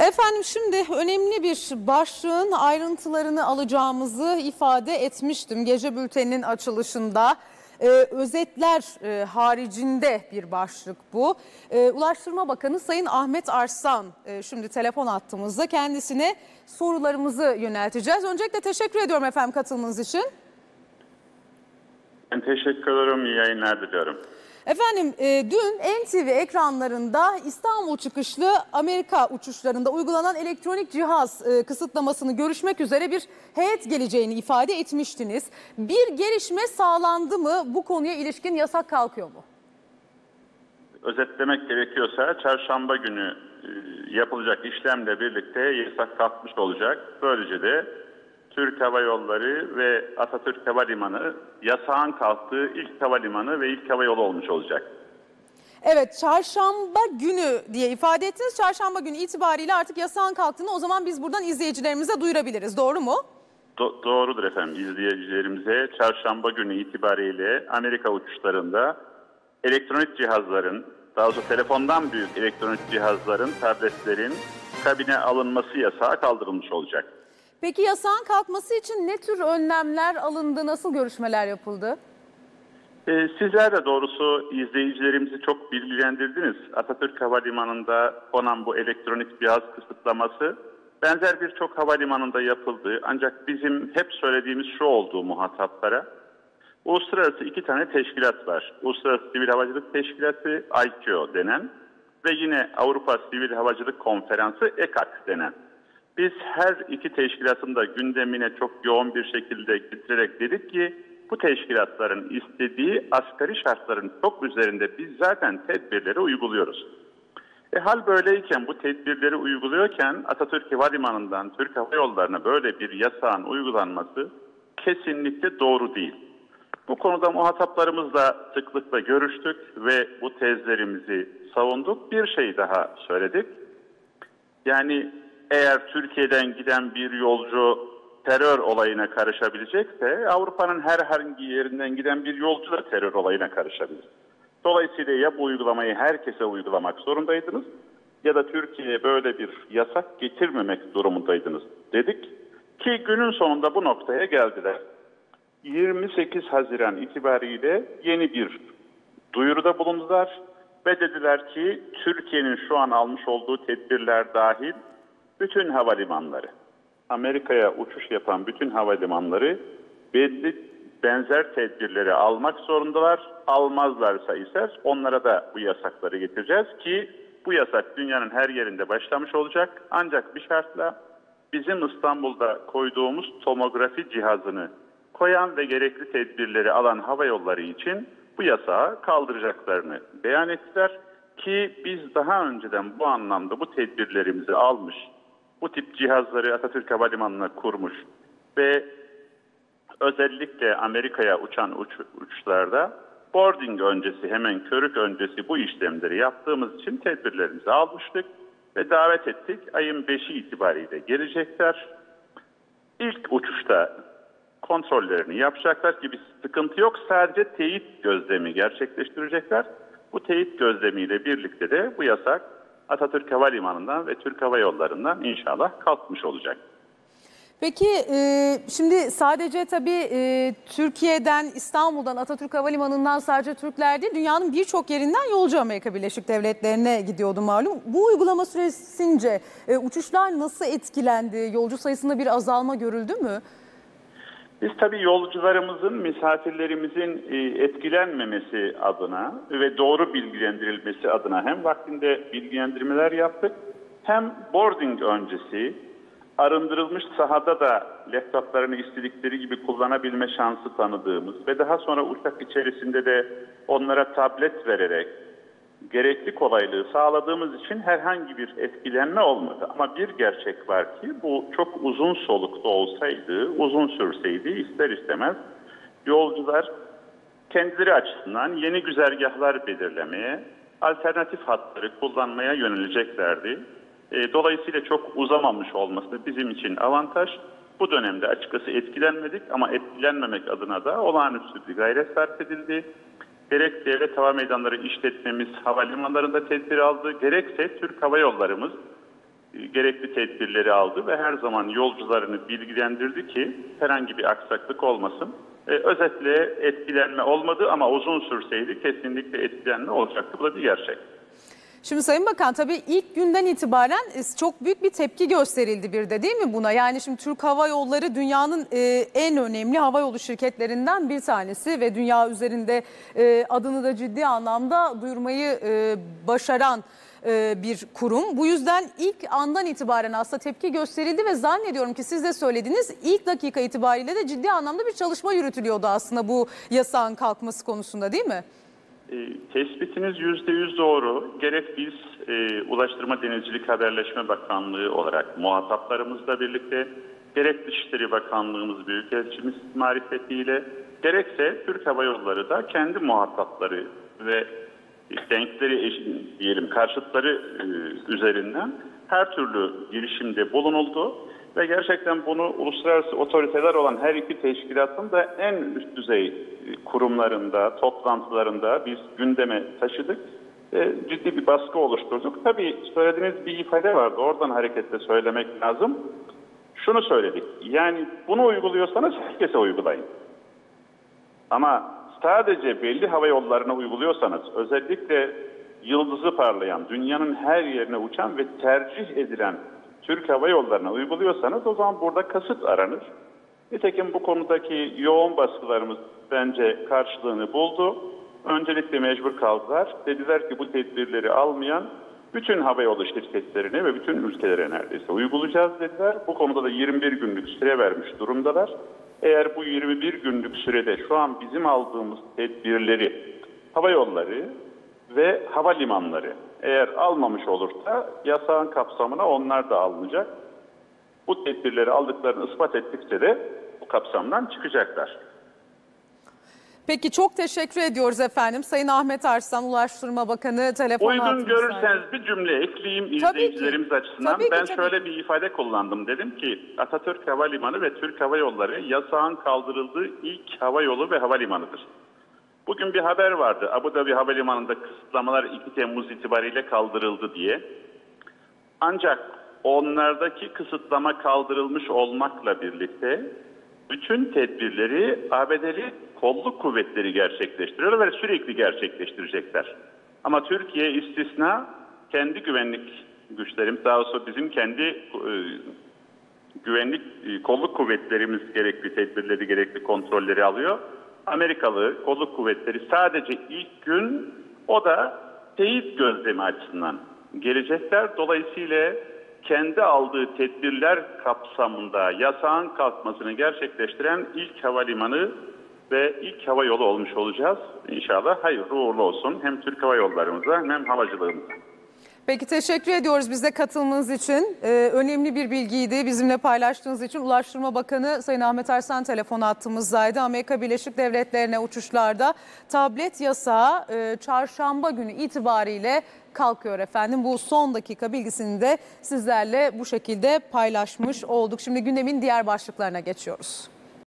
Efendim şimdi önemli bir başlığın ayrıntılarını alacağımızı ifade etmiştim gece bülteninin açılışında. Ee, özetler e, haricinde bir başlık bu. Ee, Ulaştırma Bakanı Sayın Ahmet Arslan e, şimdi telefon attığımızda kendisine sorularımızı yönelteceğiz. Öncelikle teşekkür ediyorum efendim katılımınız için. Ben teşekkür ederim. İyi yayınlar diliyorum. Efendim e, dün NTV ekranlarında İstanbul çıkışlı Amerika uçuşlarında uygulanan elektronik cihaz e, kısıtlamasını görüşmek üzere bir heyet geleceğini ifade etmiştiniz. Bir gelişme sağlandı mı? Bu konuya ilişkin yasak kalkıyor mu? Özetlemek gerekiyorsa çarşamba günü e, yapılacak işlemle birlikte yasak kalkmış olacak. Böylece de Türk Hava Yolları ve Atatürk Havalimanı yasağın kalktığı ilk havalimanı ve ilk hava yolu olmuş olacak. Evet çarşamba günü diye ifade ettiniz. Çarşamba günü itibariyle artık yasağın kalktığını o zaman biz buradan izleyicilerimize duyurabiliriz. Doğru mu? Do- doğrudur efendim. İzleyicilerimize çarşamba günü itibariyle Amerika uçuşlarında elektronik cihazların, daha doğrusu telefondan büyük elektronik cihazların, tabletlerin kabine alınması yasağı kaldırılmış olacak. Peki yasağın kalkması için ne tür önlemler alındı? Nasıl görüşmeler yapıldı? Ee, sizler de doğrusu izleyicilerimizi çok bilgilendirdiniz. Atatürk Havalimanı'nda konan bu elektronik cihaz kısıtlaması benzer birçok havalimanında yapıldı. Ancak bizim hep söylediğimiz şu olduğu muhataplara. Uluslararası iki tane teşkilat var. Uluslararası Sivil Havacılık Teşkilatı ICAO denen ve yine Avrupa Sivil Havacılık Konferansı ECAC denen. Biz her iki teşkilatın da gündemine çok yoğun bir şekilde getirerek dedik ki bu teşkilatların istediği asgari şartların çok üzerinde biz zaten tedbirleri uyguluyoruz. E hal böyleyken bu tedbirleri uyguluyorken Atatürk Havalimanı'ndan Türk Hava Yolları'na böyle bir yasağın uygulanması kesinlikle doğru değil. Bu konuda muhataplarımızla sıklıkla görüştük ve bu tezlerimizi savunduk. Bir şey daha söyledik. Yani eğer Türkiye'den giden bir yolcu terör olayına karışabilecekse Avrupa'nın herhangi yerinden giden bir yolcu da terör olayına karışabilir. Dolayısıyla ya bu uygulamayı herkese uygulamak zorundaydınız ya da Türkiye'ye böyle bir yasak getirmemek durumundaydınız dedik ki günün sonunda bu noktaya geldiler. 28 Haziran itibariyle yeni bir duyuruda bulundular ve dediler ki Türkiye'nin şu an almış olduğu tedbirler dahil bütün havalimanları, Amerika'ya uçuş yapan bütün havalimanları belli benzer tedbirleri almak zorundalar. Almazlarsa ise onlara da bu yasakları getireceğiz ki bu yasak dünyanın her yerinde başlamış olacak. Ancak bir şartla bizim İstanbul'da koyduğumuz tomografi cihazını koyan ve gerekli tedbirleri alan hava yolları için bu yasağı kaldıracaklarını beyan ettiler ki biz daha önceden bu anlamda bu tedbirlerimizi almış, bu tip cihazları Atatürk Havalimanı'na kurmuş ve özellikle Amerika'ya uçan uç, uçuşlarda boarding öncesi hemen körük öncesi bu işlemleri yaptığımız için tedbirlerimizi almıştık ve davet ettik. Ayın 5'i itibariyle gelecekler. İlk uçuşta kontrollerini yapacaklar ki bir sıkıntı yok. Sadece teyit gözlemi gerçekleştirecekler. Bu teyit gözlemiyle birlikte de bu yasak Atatürk Havalimanı'ndan ve Türk Hava Yolları'ndan inşallah kalkmış olacak. Peki e, şimdi sadece tabii e, Türkiye'den, İstanbul'dan, Atatürk Havalimanı'ndan sadece Türkler değil, dünyanın birçok yerinden yolcu Amerika Birleşik Devletleri'ne gidiyordu malum. Bu uygulama süresince e, uçuşlar nasıl etkilendi? Yolcu sayısında bir azalma görüldü mü? Biz tabii yolcularımızın, misafirlerimizin e, etkilenmemesi adına ve doğru bilgilendirilmesi adına hem vaktinde bilgilendirmeler yaptık hem boarding öncesi arındırılmış sahada da laptoplarını istedikleri gibi kullanabilme şansı tanıdığımız ve daha sonra uçak içerisinde de onlara tablet vererek gerekli kolaylığı sağladığımız için herhangi bir etkilenme olmadı. Ama bir gerçek var ki bu çok uzun solukta olsaydı, uzun sürseydi ister istemez yolcular kendileri açısından yeni güzergahlar belirlemeye, alternatif hatları kullanmaya yöneleceklerdi. E, dolayısıyla çok uzamamış olması bizim için avantaj. Bu dönemde açıkçası etkilenmedik ama etkilenmemek adına da olağanüstü bir gayret sarf edildi. Gerek devlet hava meydanları işletmemiz havalimanlarında tedbir aldı, gerekse Türk Hava Yollarımız e, gerekli tedbirleri aldı ve her zaman yolcularını bilgilendirdi ki herhangi bir aksaklık olmasın. E, özetle etkilenme olmadı ama uzun sürseydi kesinlikle etkilenme olacaktı. Bu da bir gerçek. Şimdi Sayın Bakan tabii ilk günden itibaren e, çok büyük bir tepki gösterildi bir de değil mi buna? Yani şimdi Türk Hava Yolları dünyanın e, en önemli havayolu şirketlerinden bir tanesi ve dünya üzerinde e, adını da ciddi anlamda duyurmayı başaran bir kurum. Bu yüzden ilk andan itibaren aslında tepki gösterildi ve zannediyorum ki siz de söylediniz ilk dakika itibariyle de ciddi anlamda bir çalışma yürütülüyordu aslında bu yasağın kalkması konusunda değil mi? E, tespitiniz yüzde yüz doğru. Gerek biz e, Ulaştırma Denizcilik Haberleşme Bakanlığı olarak muhataplarımızla birlikte, gerek Dışişleri Bakanlığımız Büyükelçimiz marifetiyle, gerekse Türk Hava Yolları da kendi muhatapları ve denkleri diyelim karşıtları e, üzerinden her türlü girişimde bulunuldu ve gerçekten bunu uluslararası otoriteler olan her iki teşkilatın da en üst düzey kurumlarında, toplantılarında biz gündeme taşıdık. E, ciddi bir baskı oluşturduk. Tabii söylediğiniz bir ifade vardı. Oradan hareketle söylemek lazım. Şunu söyledik. Yani bunu uyguluyorsanız herkese uygulayın. Ama sadece belli hava yollarına uyguluyorsanız özellikle yıldızı parlayan, dünyanın her yerine uçan ve tercih edilen Türk Hava Yolları'na uyguluyorsanız o zaman burada kasıt aranır. Nitekim bu konudaki yoğun baskılarımız bence karşılığını buldu. Öncelikle mecbur kaldılar. Dediler ki bu tedbirleri almayan bütün havayolu şirketlerine ve bütün ülkelere neredeyse uygulayacağız dediler. Bu konuda da 21 günlük süre vermiş durumdalar. Eğer bu 21 günlük sürede şu an bizim aldığımız tedbirleri hava yolları ve havalimanları eğer almamış olursa yasağın kapsamına onlar da alınacak. Bu tedbirleri aldıklarını ispat ettikçe de bu kapsamdan çıkacaklar. Peki çok teşekkür ediyoruz efendim. Sayın Ahmet Arslan Ulaştırma Bakanı telefon Uygun görürseniz bir cümle ekleyeyim Tabii ki. izleyicilerimiz açısından. Tabii ki, ben tabii şöyle bir ifade kullandım. Dedim ki Atatürk Havalimanı ve Türk Hava Yolları yasağın kaldırıldığı ilk hava yolu ve havalimanıdır. Bugün bir haber vardı. Abu Dhabi Havalimanı'nda kısıtlamalar 2 Temmuz itibariyle kaldırıldı diye. Ancak onlardaki kısıtlama kaldırılmış olmakla birlikte bütün tedbirleri ABD'li kolluk kuvvetleri gerçekleştiriyor ve sürekli gerçekleştirecekler. Ama Türkiye istisna kendi güvenlik güçlerimiz, daha doğrusu bizim kendi e, güvenlik e, kolluk kuvvetlerimiz gerekli tedbirleri, gerekli kontrolleri alıyor. Amerikalı kolluk kuvvetleri sadece ilk gün o da teyit gözlemi açısından gelecekler. Dolayısıyla kendi aldığı tedbirler kapsamında yasağın kalkmasını gerçekleştiren ilk havalimanı ve ilk hava yolu olmuş olacağız. İnşallah hayırlı uğurlu olsun hem Türk Hava Yollarımıza hem havacılığımıza. Peki teşekkür ediyoruz bize katılmanız için. Ee, önemli bir bilgiydi bizimle paylaştığınız için. Ulaştırma Bakanı Sayın Ahmet Arslan telefon attığımızdaydı. Amerika Birleşik Devletleri'ne uçuşlarda tablet yasağı e, çarşamba günü itibariyle kalkıyor efendim. Bu son dakika bilgisini de sizlerle bu şekilde paylaşmış olduk. Şimdi gündemin diğer başlıklarına geçiyoruz.